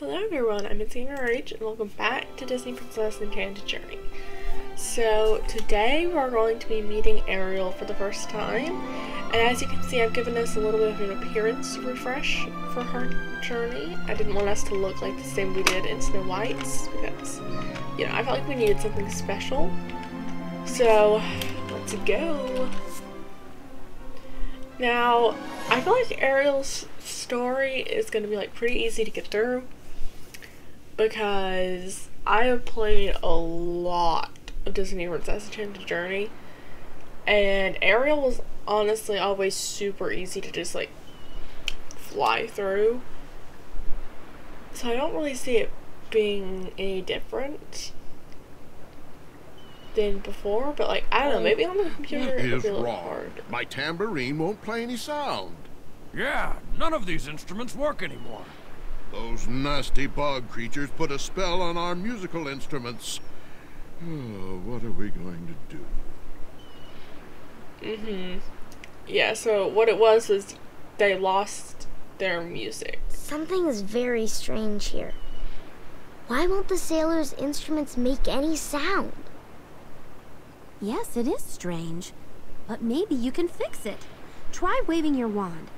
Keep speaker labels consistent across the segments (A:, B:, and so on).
A: Hello everyone, I'm Insane H and welcome back to Disney Princess Enchanted Journey. So today we're going to be meeting Ariel for the first time and as you can see I've given us a little bit of an appearance refresh for her journey. I didn't want us to look like the same we did in Snow White's because you know I felt like we needed something special. So let's go. Now I feel like Ariel's story is going to be like pretty easy to get through because I have played a lot of Disney Princess Enchanted Journey, and Ariel was honestly always super easy to just like fly through. So I don't really see it being any different than before, but like I don't know, maybe on the computer
B: That
A: it'll
B: is
A: be a little
B: wrong.
A: hard.
B: My tambourine won't play any sound.
C: Yeah, none of these instruments work anymore.
B: Those nasty bog creatures put a spell on our musical instruments. Oh, what are we going to do?
A: Mm-hmm. Yeah, so what it was was they lost their music.
D: Something is very strange here. Why won't the sailors' instruments make any sound?
E: Yes, it is strange. But maybe you can fix it. Try waving your wand.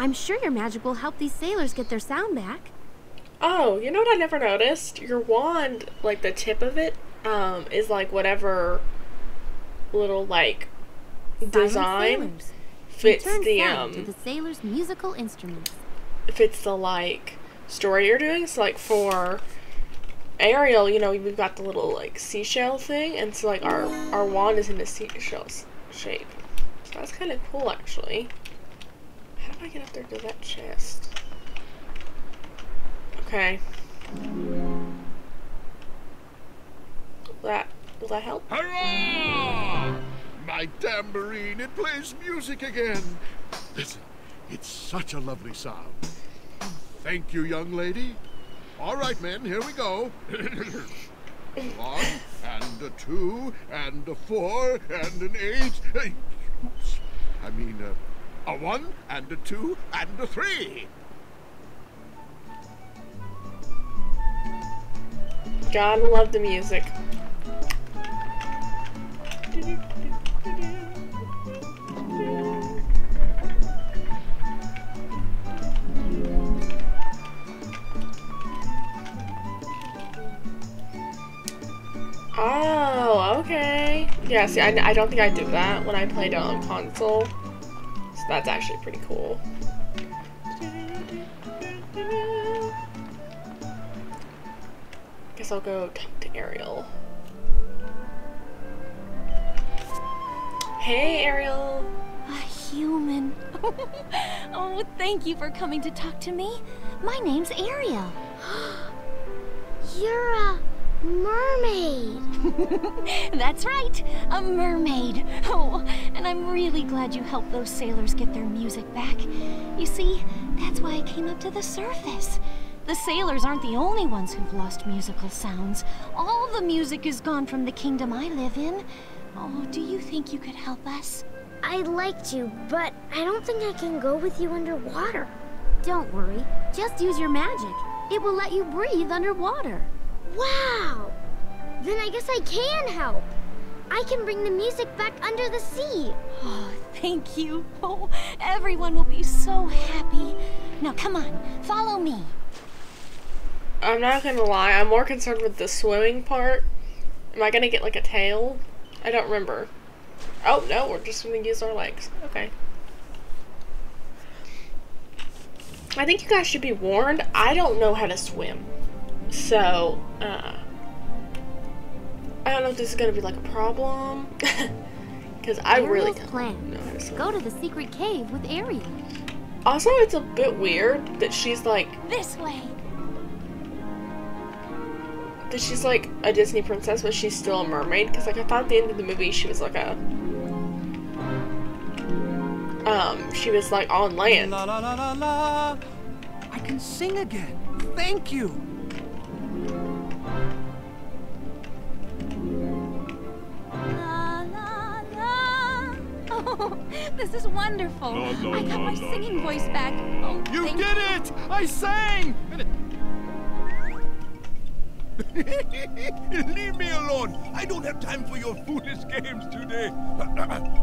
E: I'm sure your magic will help these sailors get their sound back.
A: Oh, you know what I never noticed? Your wand, like the tip of it, um, is like whatever little like design fits the um
E: the sailors' musical instruments.
A: fits the like story you're doing. So like for Ariel, you know, we've got the little like seashell thing, and so like our our wand is in a seashell shape. So that's kind of cool, actually. Do I get up there to that chest? Okay. Will that will that help?
B: Hurrah! My tambourine, it plays music again. Listen, it's such a lovely sound. Thank you, young lady. All right, men, here we go. One, and a two, and a four, and an eight. Oops. I mean, uh, a one, and a two, and a three.
A: Gotta love the music. Oh, okay. Yeah, see, I, I don't think I did that when I played it on console. That's actually pretty cool. Guess I'll go talk to Ariel. Hey, Ariel.
E: A human. oh, thank you for coming to talk to me. My name's Ariel.
D: You're mermaid.
E: That's right, a mermaid. Oh, and I'm really glad you helped those sailors get their music back. You see, that's why I came up to the surface. The sailors aren't the only ones who've lost musical sounds. All the music is gone from the kingdom I live in. Oh, do you think you could help us?
D: I'd like to, but I don't think I can go with you underwater.
E: Don't worry, just use your magic. It will let you breathe underwater.
D: Wow! Then I guess I can help. I can bring the music back under the sea.
E: Oh, thank you. Oh, everyone will be so happy. Now, come on, follow me.
A: I'm not gonna lie, I'm more concerned with the swimming part. Am I gonna get like a tail? I don't remember. Oh no, we're just gonna use our legs. Okay. I think you guys should be warned. I don't know how to swim. So, uh, I don't know if this is gonna be like a problem. Because I really
E: Ariel's
A: don't
E: plan.
A: know how to.
E: Go to the secret cave with Ariel.
A: Also, it's a bit weird that she's like
E: This way.
A: that she's like a Disney princess, but she's still a mermaid. Because like I thought at the end of the movie she was like a um she was like on land.
C: La la la la la. I can sing again. Thank you.
E: This is wonderful.
B: La, la,
E: I got
B: la,
E: my
B: la,
E: singing
B: la.
E: voice back. Oh,
C: You
E: thank
C: did it! I sang!
F: Leave me alone. I don't have time for your foolish games today.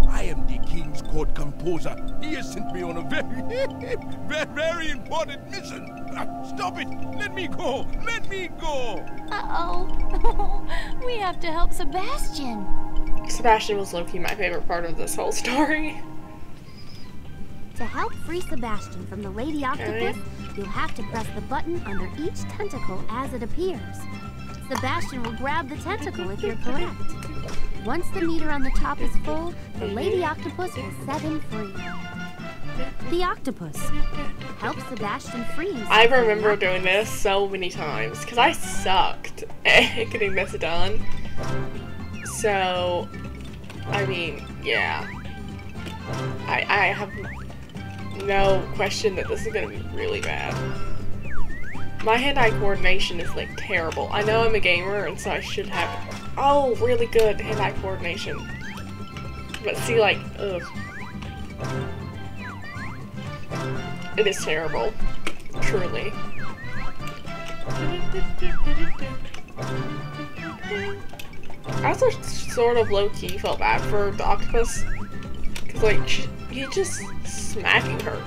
F: I am the king's court composer. He has sent me on a very, very, very important mission. Stop it. Let me go. Let me go.
E: Uh-oh. we have to help Sebastian.
A: Sebastian was low-key my favorite part of this whole story.
D: To help free Sebastian from the Lady Octopus,
A: Okay.
D: you'll have to press the button under each tentacle as it appears. Sebastian will grab the tentacle if you're correct. Once the meter on the top is full, the Lady Octopus will set him free. The octopus. Help Sebastian free himself.
A: I remember doing this so many times because I sucked at getting this done. So, I mean, yeah. I, I have no question that this is gonna be really bad. My hand-eye coordination is like terrible. I know I'm a gamer and so I should have, oh, really good hand-eye coordination. But see, like, ugh. It is terrible. Truly. I also sort of low key felt bad for the octopus. Because, like, she, he's just smacking her.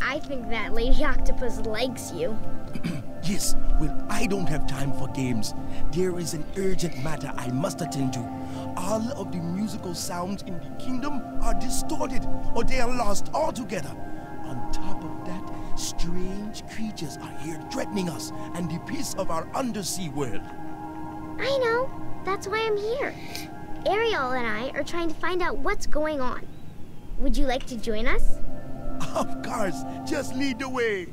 D: I think that Lady Octopus likes you.
F: Yes, well, I don't have time for games. There is an urgent matter I must attend to. All of the musical sounds in the kingdom are distorted, or they are lost altogether. On top of that, strange creatures are here threatening us and the peace of our undersea world.
D: I know. That's why I'm here. Ariel and I are trying to find out what's going on. Would you like to join us?
F: Of course, just lead the way.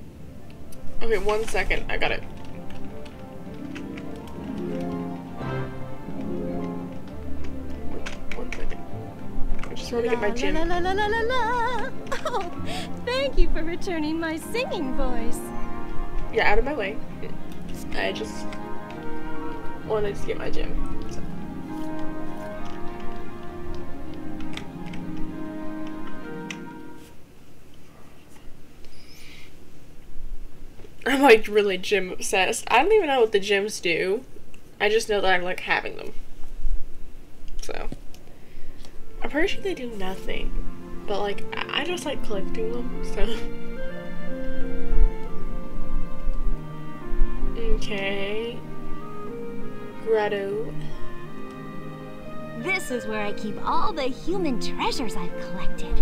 A: Okay, one second. I got it. One second. I just want to get my gym.
E: La la la la la la. Oh, thank you for returning my singing voice.
A: Yeah, out of my way. I just wanted to get my gym. I'm like really gym obsessed. I don't even know what the gyms do. I just know that I like having them. So I'm pretty sure they do nothing. But like I just like collecting them, so Okay. Grotto.
E: This is where I keep all the human treasures I've collected.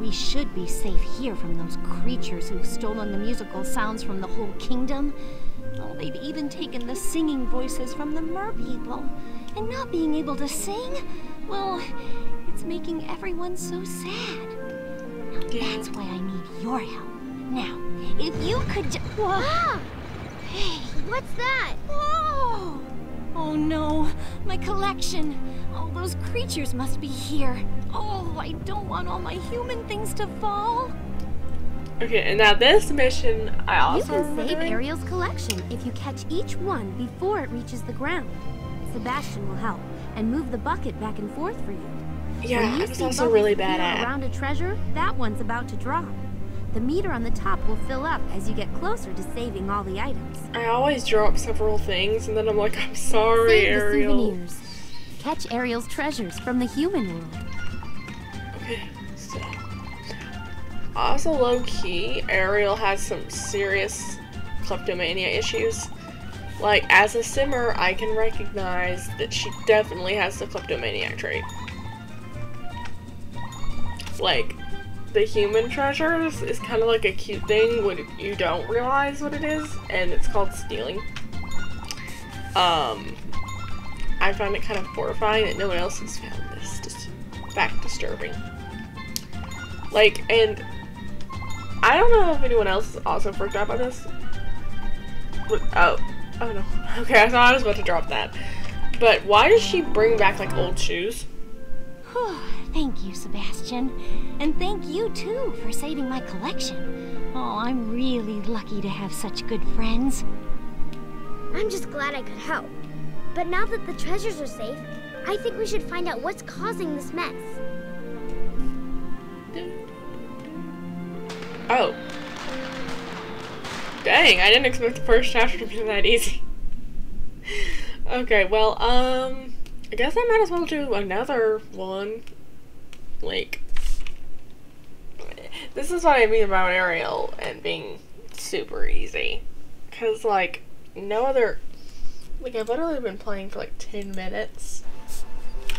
E: We should be safe here from those creatures who've stolen the musical sounds from the whole kingdom. Oh, they've even taken the singing voices from the merpeople. And not being able to sing, well, it's making everyone so sad. Now, that's why I need your help. Now, if you could ju- Whoa!
D: Ah!
E: Hey!
D: What's that?
E: Oh! Oh no, my collection. All those creatures must be here. Oh, I don't want all my human things to fall.
A: Okay, and now this mission I also
D: You
A: can
D: save
A: doing.
D: Ariel's collection if you catch each one before it reaches the ground. Sebastian will help and move the bucket back and forth for you.
A: Yeah,
D: when you
A: I was
D: see
A: also really bad at.
D: around a treasure, that one's about to drop. The meter on the top will fill up as you get closer to saving all the items.
A: I always drop several things, and then I'm like, I'm sorry,
D: Save the souvenirs. Catch Ariel's treasures from the human world.
A: Okay, so. Also, low key, Ariel has some serious kleptomania issues. Like, as a simmer, I can recognize that she definitely has the kleptomaniac trait. Like, the human treasures is kind of like a cute thing when you don't realize what it is, and it's called stealing. Um, I find it kind of horrifying that no one else has found this. Just fact disturbing. Like, and I don't know if anyone else is also freaked out by this. But, oh, oh no. Okay, I thought I was about to drop that. But why does she bring back like old shoes?
E: Thank you, Sebastian. And thank you, too, for saving my collection. Oh, I'm really lucky to have such good friends.
D: I'm just glad I could help. But now that the treasures are safe, I think we should find out what's causing this mess.
A: Oh. Dang, I didn't expect the first chapter to be that easy. okay, well, um, I guess I might as well do another one. Like, this is what I mean about Ariel and being super easy. Because, like, no other. Like, I've literally been playing for like 10 minutes.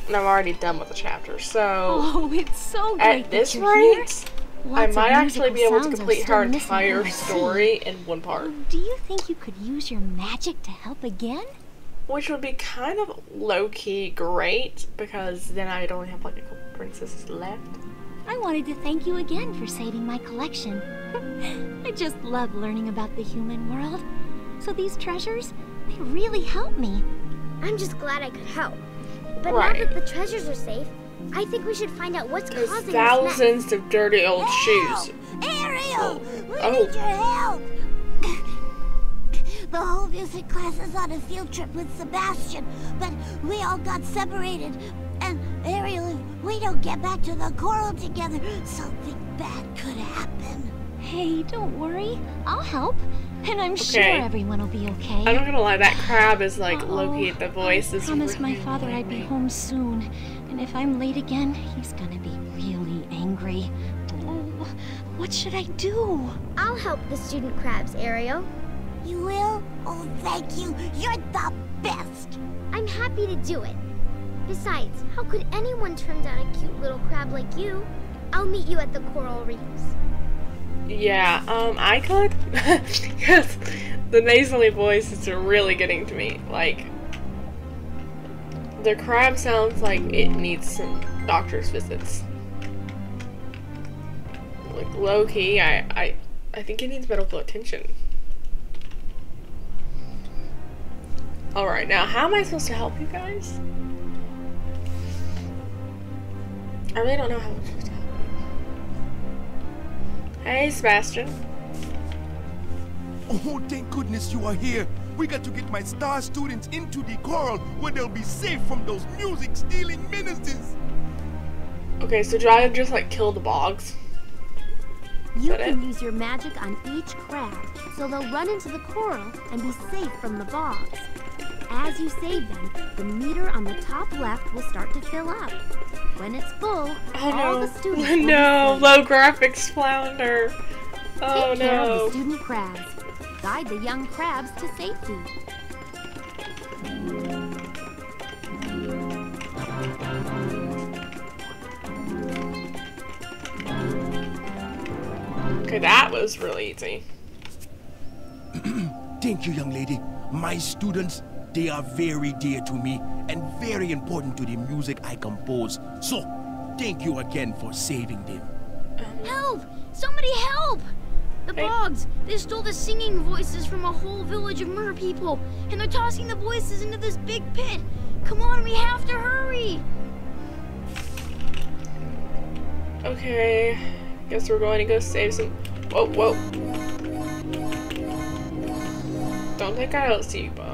A: And I'm already done with the chapter, so.
E: Oh, it's so good.
A: At this rate,
E: Lots of
A: might actually be able to complete her entire story in one part.
E: Do you think you could use your magic to help again?
A: Which would be kind of low key great because then I'd only have like a couple princesses left.
E: I wanted to thank you again for saving my collection. I just love learning about the human world. So these treasures, they really help me.
G: I'm just glad I could help. But
A: Right.
G: now that the treasures are safe, I think we should find out what's
A: There's
G: causing this
A: thousands of dirty old shoes.
H: Ariel! We
A: Oh.
H: need your help! the whole music class is on a field trip with Sebastian, but we all got separated. And Ariel, if we don't get back to the coral together, something bad could happen.
E: Hey, don't worry. I'll help. And I'm sure everyone will be okay.
A: I'm not gonna lie, that crab is like
E: Uh-oh.
A: Loki at the voice.
E: I
A: is
E: promised my father I'd be home soon. And if I'm late again, he's gonna be really angry. Oh, what should I do?
G: I'll help the student crabs, Ariel.
H: You will? Oh, thank you. You're the best.
G: I'm happy to do it. Besides, how could anyone turn down a cute little crab like you? I'll meet you at the coral reefs.
A: Yeah, um, I could. Because the nasally voice is really getting to me. Like, the crab sounds like it needs some doctor's visits. Like, low key, I, I, I think it needs medical attention. Alright, now how am I supposed to help you guys? I really don't know how Hey, Sebastian.
F: Oh, thank goodness you are here. We got to get my star students into the coral where they'll be safe from those music stealing menaces.
A: Okay, so do I just like kill the bogs?
D: You can
A: it?
D: use your magic on each crab, so they'll run into the coral and be safe from the bogs. As you save them, the meter on the top left will start to fill up. When it's full,
A: Oh
D: all
A: no.
D: the students will be
A: no, low graphics flounder. Oh
D: Take care of the student crabs. Guide the young crabs to safety.
A: Okay, that was really easy.
F: Thank you, young lady. My students, they are very dear to me and very important to the music I compose. So, thank you again for saving them.
G: Help! Somebody help! The
A: Hey.
G: bogs! They stole the singing voices from a whole village of mer people, and they're tossing the voices into this big pit. Come on, we have to hurry!
A: Okay. Guess we're going to go save some. Whoa, whoa. Don't think I don't see you, Bob.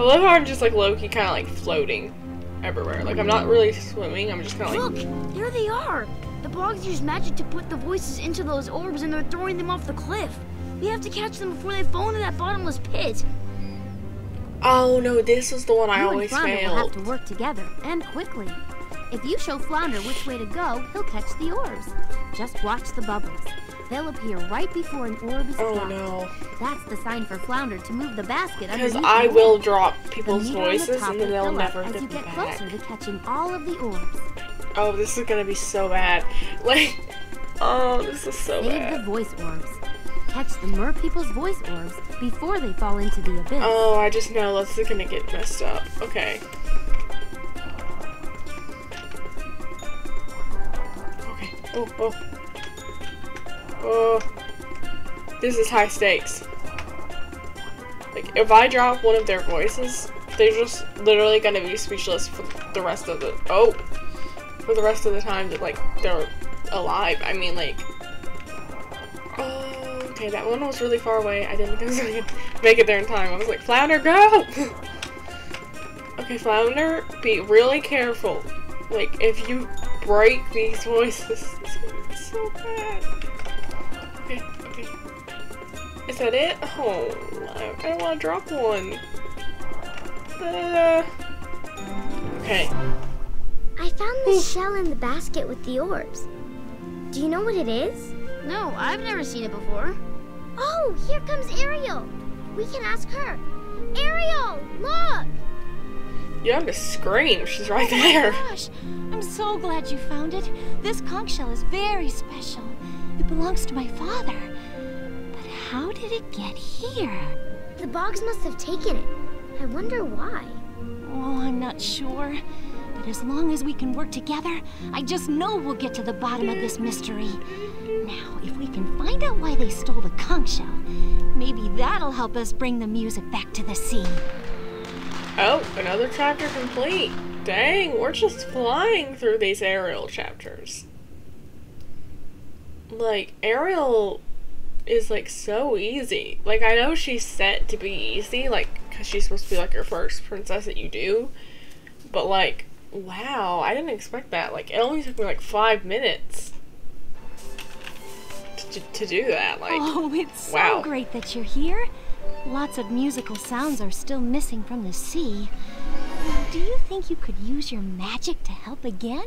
A: I love how I'm just like Loki kind of like floating everywhere. Like I'm not really swimming, I'm just kind of like.
G: Look! There they are! The bogs use magic to put the voices into those orbs, and they're throwing them off the cliff. We have to catch them before they fall into that bottomless pit.
A: Oh no, this is the one I
D: you and
A: always
D: Flounder will have to work together, and quickly. If you show Flounder which way to go, he'll catch the orbs. Just watch the bubbles. They'll appear right before an orb is
A: Oh
D: dropped.
A: no.
D: That's the sign for Flounder to move the basket
A: Because I will drop people's
D: meter on the
A: voices and then they'll never
D: as you get
A: back.
D: closer to catching all of the orbs.
A: Oh, this is gonna be so bad. Like, oh, this is so
D: Save
A: bad.
D: the voice orbs. Catch the mer people's voice orbs before they fall into the abyss.
A: Oh, I just know this is gonna get messed up. Okay. Okay. Oh, oh. Oh. This is high stakes. Like, if I drop one of their voices, they're just literally gonna be speechless for the rest of the- Oh! For the rest of the time that, like, they're alive. I mean, like... Oh, Okay, that one was really far away. I didn't think I was gonna make it there in time. I was like, Flounder, go! okay, Flounder, be really careful. Like, if you break these voices, it's gonna be so bad. Okay, okay. Is that it? Oh, I, I don't want to drop one. Uh, okay.
I: I found this shell in the basket with the orbs. Do you know what it is?
G: No, I've never seen it before.
I: Oh, here comes Ariel. We can ask her. Ariel, look!
A: You have to scream. She's right
E: Oh my
A: there.
E: gosh! I'm so glad you found it. This conch shell is very special. It belongs to my father. But how did it get here?
I: The bogs must have taken it. I wonder why.
E: Oh, I'm not sure. But as long as we can work together, I just know we'll get to the bottom of this mystery. Now, if we can find out why they stole the conch shell, maybe that'll help us bring the music back to the sea.
A: Oh, another chapter complete. Dang, we're just flying through these Ariel chapters. Like, Ariel is like so easy. Like, I know she's set to be easy, like, because she's supposed to be like your first princess that you do. But, like, wow, I didn't expect that. Like, it only took me like five minutes to, to do that. Like,
E: oh, it's so
A: wow.
E: great that you're here. Lots of musical sounds are still missing from the sea. Do you think you could use your magic to help again?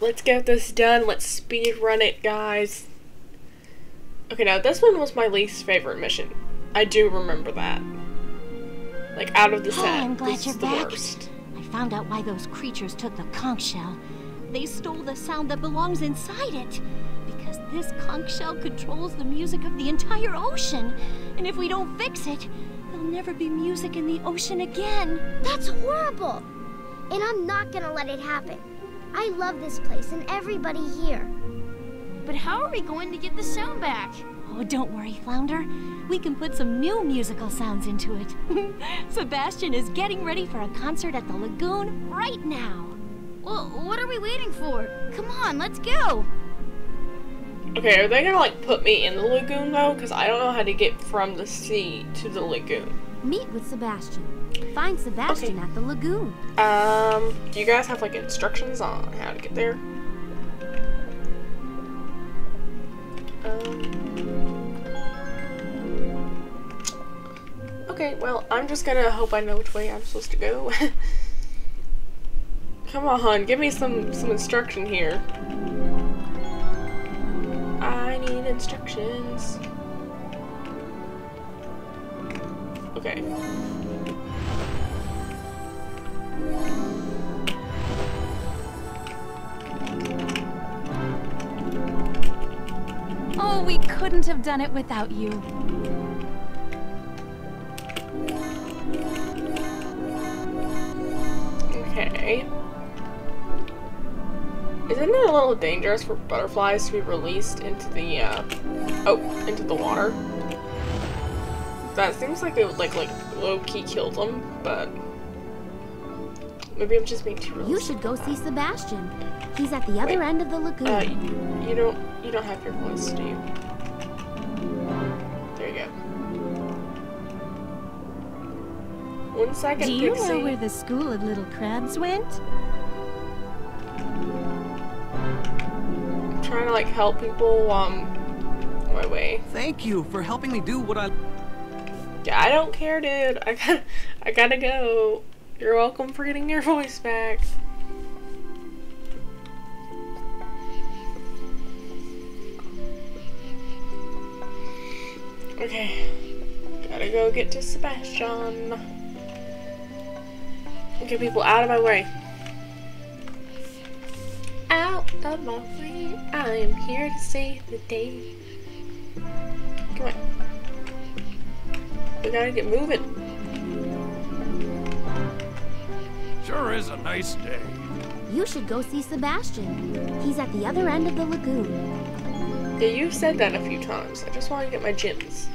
A: Let's get this done. Let's speed run it, guys. Okay, now this one was my least favorite mission. I do remember that. Like out of the
E: Oh,
A: set,
E: I'm glad
A: this
E: you're
A: is the
E: back.
A: worst.
E: I found out why those creatures took the conch shell. They stole the sound that belongs inside it. Because this conch shell controls the music of the entire ocean. And if we don't fix it, there'll never be music in the ocean again.
I: That's horrible! And I'm not gonna let it happen. I love this place and everybody here.
G: But how are we going to get the sound back?
E: Oh, don't worry, Flounder. We can put some new musical sounds into it. Sebastian is getting ready for a concert at the lagoon right now.
G: Well, what are we waiting for? Come on, let's go.
A: Okay, are they gonna like put me in the lagoon though? Because I don't know how to get from the sea to the lagoon.
D: Meet with Sebastian. Find Sebastian
A: Okay.
D: at the lagoon.
A: Um, do you guys have like instructions on how to get there? Um, okay, well, I'm just gonna hope I know which way I'm supposed to go. Come on, give me some some instruction here. I need instructions. Okay.
E: Couldn't have done it without you.
A: Okay. Isn't it a little dangerous for butterflies to be released into the, uh, oh, into the water? That seems like it would, like, like, low-key kill them, but maybe I'm just being too realistic.
D: You should go see. Sebastian. He's at the other
A: Wait.
D: end of the lagoon.
A: Uh, you, you don't, you don't have your voice, do you? Second,
E: Do you
A: Pixie.
E: know where the school of little crabs went?
A: I'm trying to, like, help people, um, my way.
C: Thank you for helping me do what I.
A: Yeah, I don't care, dude. I got, I gotta go. You're welcome for getting your voice back. Okay, gotta go get to Sebastian. Get people out of my way. Out of my way. I am here to save the day. Come on. We gotta get moving.
B: Sure is a nice day.
D: You should go see Sebastian. He's at the other end of the lagoon.
A: Yeah, you've said that a few times. I just want to get my gems.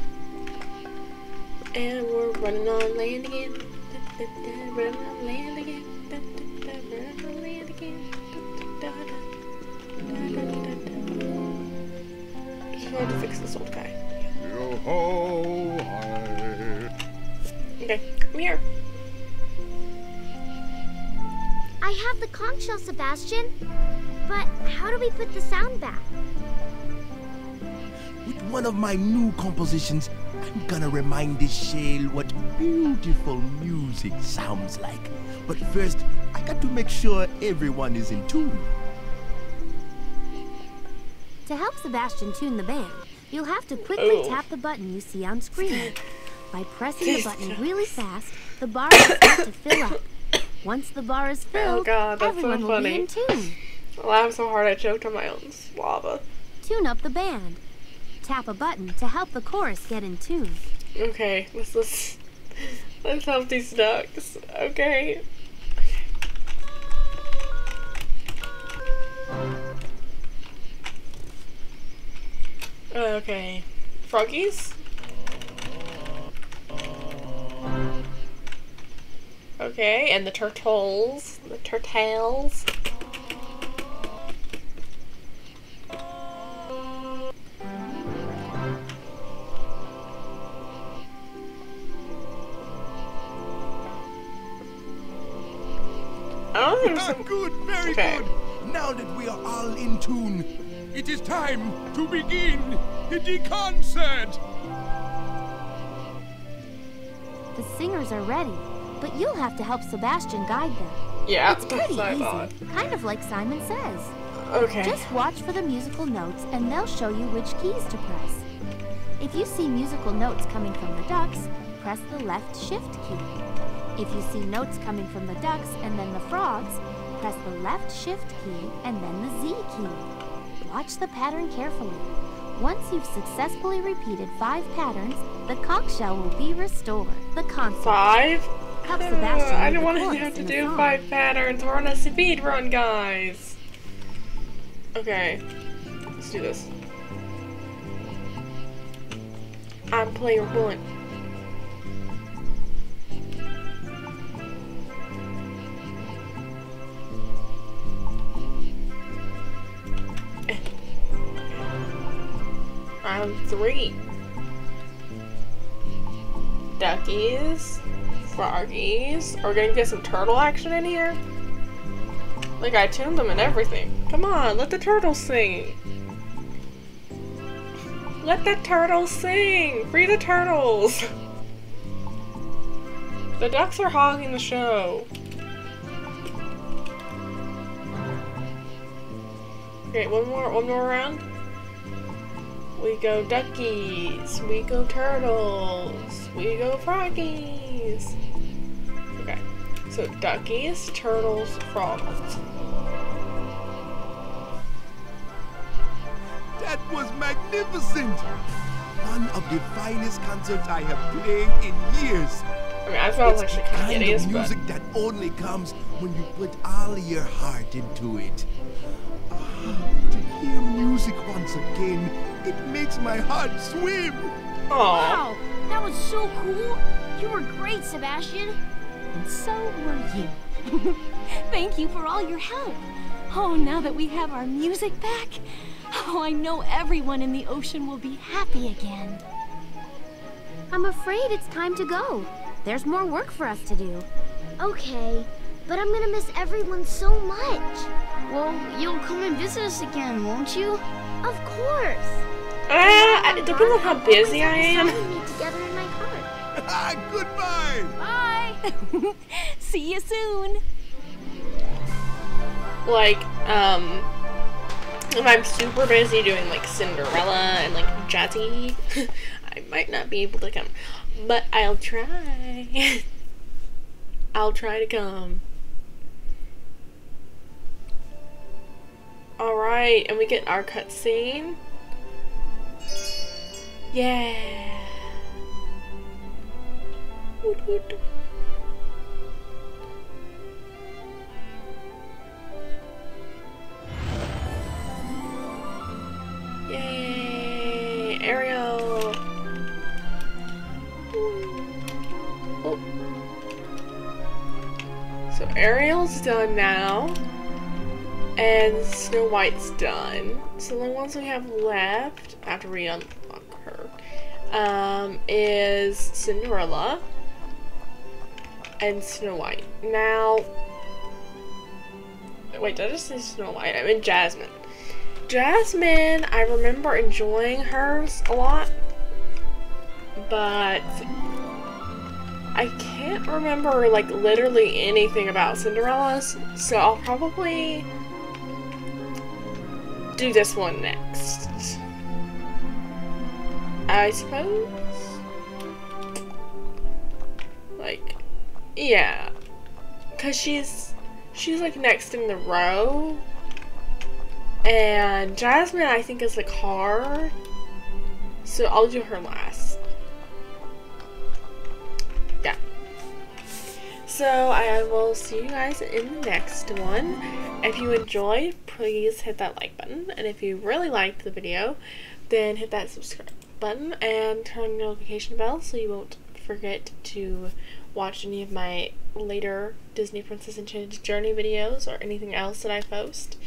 A: And we're running on land again. Land again. Land wanted to fix this old guy.
B: Yo ho, I.
A: Okay, come here.
I: I have the conch shell, Sebastian. But how do we put the sound back?
F: With one of my new compositions, I'm gonna remind this shell what beautiful music sounds like. But first, I got to make sure everyone is in tune.
D: To help Sebastian tune the band, you'll have to quickly
A: Oh.
D: tap the button you see on screen. By pressing the button really fast, the bar will start to fill up. Once the bar is oh, filled,
A: Oh God, that's so
D: everyone will be
A: funny.
D: in tune.
A: I laughed so hard I choked on my own lava.
D: Tune up the band. Tap a button to help the chorus get in tune.
A: Okay, let's let's let's help these ducks. Okay. Okay. Froggies? Okay, and the turtles. The turtles. Ah,
F: good, very
A: Okay.
F: good. Now that we are all in tune, it is time to begin the concert.
D: The singers are ready, but you'll have to help Sebastian guide them.
A: Yeah,
D: It's pretty
A: that's
D: easy,
A: thought.
D: kind of like Simon says.
A: Okay.
D: Just watch for the musical notes and they'll show you which keys to press. If you see musical notes coming from the ducks, press the left shift key. If you see notes coming from the ducks and then the frogs, press the left shift key and then the Z key. Watch the pattern carefully. Once you've successfully repeated five patterns, the conch shell will be restored. The concert.
A: Five?
D: Help
A: Uh,
D: Sebastian
A: I don't want to have to do
D: song.
A: five patterns. We're on a speed run, guys. Okay, let's do this. I'm player one. Round three. Duckies, froggies. Are we gonna get some turtle action in here? Like I tuned them and everything. Come on, let the turtles sing. Let the turtles sing. Free the turtles. The ducks are hogging the show. Okay, one more, one more round. We go duckies. We go turtles. We go froggies. Okay, so duckies, turtles, frogs.
F: That was magnificent. One of the finest concerts I have played in years.
A: I mean, I felt
F: It's
A: actually
F: the
A: kind of hideous,
F: of
A: but
F: music that only comes when you put all your heart into it. Ah, to hear music once again, it makes my heart swim.
A: Aw.
G: Wow, that was so cool. You were great, Sebastian.
E: And so were you. Thank you for all your help. Oh, now that we have our music back, oh, I know everyone in the ocean will be happy again.
D: I'm afraid it's time to go. There's more work for us to do.
I: Okay, but I'm gonna miss everyone so much.
G: Well, you'll come and visit us again, won't you?
I: Of course.
A: Ah, it depends on how busy I am.
I: We meet together in my car.
F: Ah, Goodbye.
E: Bye! See you soon!
A: Like, um, if I'm super busy doing like Cinderella and like Jazzy, I might not be able to come, but I'll try. I'll try to come. Alright, and we get our cutscene. Yeah. Woot woot. Yay! Ariel! Oh. So Ariel's done now. And Snow White's done. So the ones we have left after we her um, is Cinderella and Snow White. Now, wait, did I just say Snow White? I mean Jasmine. Jasmine, I remember enjoying hers a lot, but I can't remember like literally anything about Cinderella's, so I'll probably do this one next. I suppose? Like, yeah. Cause she's, she's like next in the row. And Jasmine, I think, is like hard. So I'll do her last. Yeah. So I will see you guys in the next one. If you enjoyed, please hit that like button. And if you really liked the video, then hit that subscribe button and turn on the notification bell so you won't forget to watch any of my later Disney Princess Enchanted Journey videos or anything else that I post.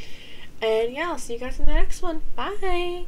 A: And yeah, I'll see you guys in the next one. Bye!